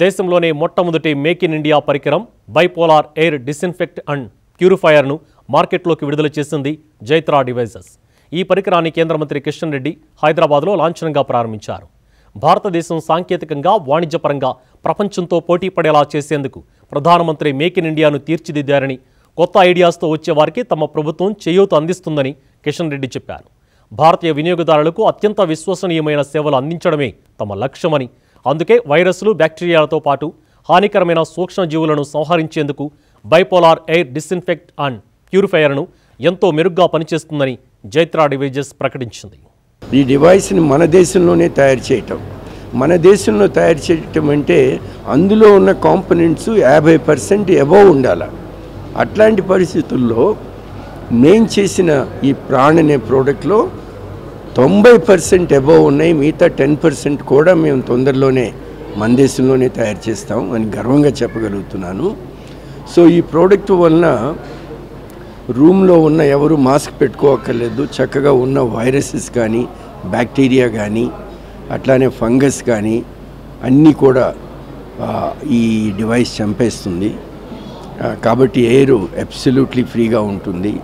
దేశంలోనే మొట్టమొదటి make in India పరికరం బైపోలార్ ఎయిర్ డిస్ఇన్ఫెక్ట్ అండ్ ప్యూరిఫైయర్ను మార్కెట్లోకి విడుదల చేసింది జైత్రా డివైజెస్. ఈ పరికరాన్ని కేంద్ర మంత్రి కిషన్ రెడ్డి హైదరాబాద్లో లాంఛనంగా ప్రారంభించారు. భారతదేశం సాంకేతికంగా వాణిజ్యపరంగా ప్రపంచంతో పోటీ పడేలా చేసేందుకు ప్రధానమంత్రి మేక్ ఇన్ ఇండియాను తీర్చిదిద్దారని కొత్త ఐడియాస్తో వచ్చే వారికి తమ ప్రభుత్వం చేయూత అందిస్తుందని కిషన్ రెడ్డి చెప్పారు. భారతీయ వినియోగదారులకు అత్యంత విశ్వసనీయమైన సేవలు అందించడమే తమ లక్ష్యమని అందుకే వైరస్లు బ్యాక్టీరియాలతో పాటు హానికరమైన సూక్ష్మజీవులను సంహరించేందుకు బైపోలార్ ఎయిర్ డిస్ఇన్ఫెక్ట్ అండ్ ప్యూరిఫైయర్ను ఎంతో మెరుగ్గా పనిచేస్తుందని జైత్రా డివైజెస్ ప్రకటించింది. ఈ డివైస్ని మన దేశంలోనే తయారు చేయటం. మన దేశంలో తయారు చేయటం అంటే అందులో ఉన్న కాంపనెంట్స్ యాభై పర్సెంట్ ఎబవ్ ఉండాలి. అట్లాంటి పరిస్థితుల్లో నేను చేసిన ఈ ప్రాణ్ అనే ప్రోడక్ట్లో తొంభై పర్సెంట్ ఎబవ్ ఉన్నాయి మిగతా టెన్ పర్సెంట్ కూడా మేము తొందరలోనే మన దేశంలోనే తయారు చేస్తాం అని గర్వంగా చెప్పగలుగుతున్నాను. సో ఈ ప్రోడక్ట్ వలన రూమ్లో ఉన్న ఎవరు మాస్క్ పెట్టుకోవక్కర్లేదు చక్కగా ఉన్న వైరసెస్ కానీ బ్యాక్టీరియా కానీ అట్లానే ఫంగస్ కానీ అన్నీ కూడా ఈ డివైస్ చంపేస్తుంది. కాబట్టి ఎయిర్ అబ్సల్యూట్లీ ఫ్రీగా ఉంటుంది.